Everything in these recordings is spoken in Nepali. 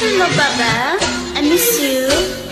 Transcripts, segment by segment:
Hello, Baba. I miss you.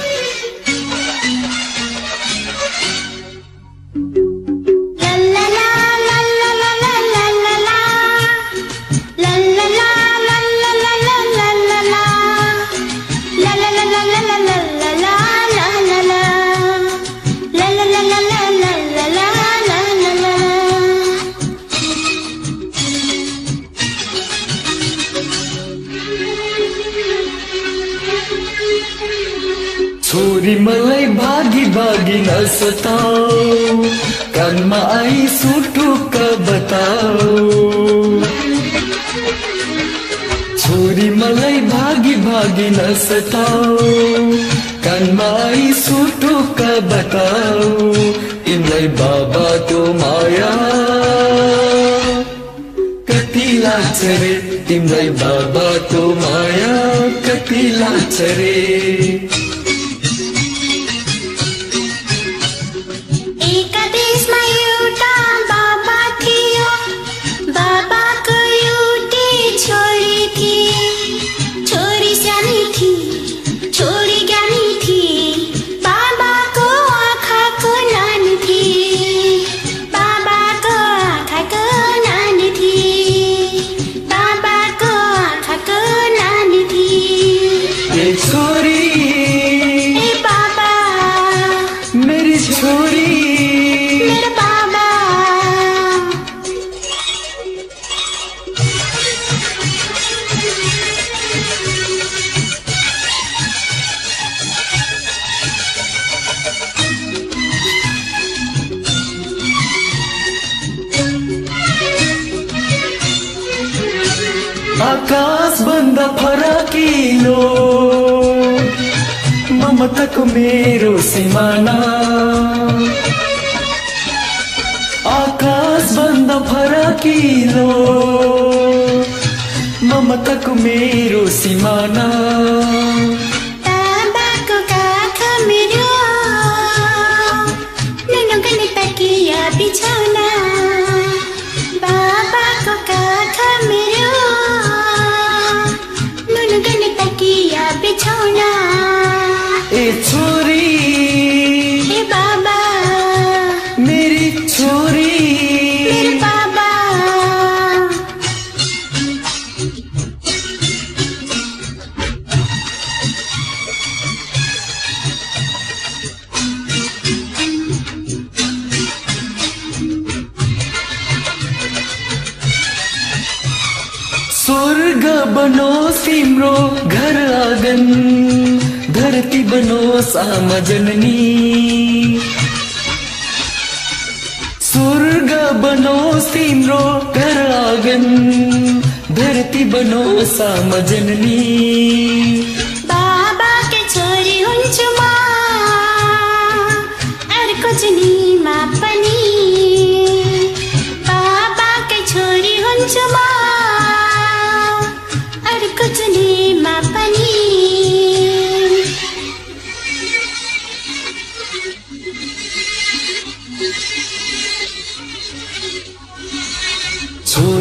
छोरी मलाई भागी भागी नसताऊ कानमा आई सुटुक्क बताऊ छोरी मलाई भागी भागी नसताऊ कानमा आई सुटुक्क बताऊ तिमीलाई बाबाको माया कति लाग्छ रे तिमीलाई बाबाको माया कति लाग्छ रे छोरी। आकाश बन्द फराकिलो। ममताको मेरो सिमाना। आकाश भन्दा फराकिलो। ममताको मेरो सिमाना। घर आँगन धरती बनोस् बनोस् तिम्रो घर आँगन धरती बनोस् जननी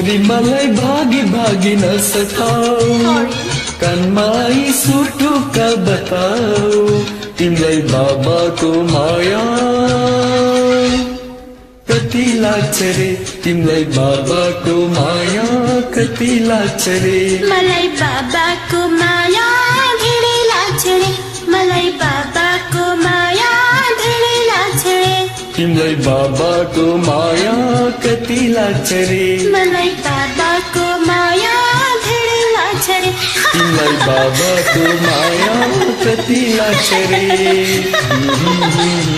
छोरी मलाई भागी भागी नसताऊ कानमाई सुटुक्क बताऊ तिमीलाई बाबाको माया कति लाग्छ रे तिमीलाई बाबाको माया कति लाग्छ रे मलाई बाबाको माया धेरै लाग्छ रे मलाई बाबाको माया धेरै लाग्छ रे तिमीलाई बाबाको माया कति लाग्छ रे मलाई बाबाको माया धेरै लाग्छ रे तिमीलाई बाबाको माया कति लाग्छ रे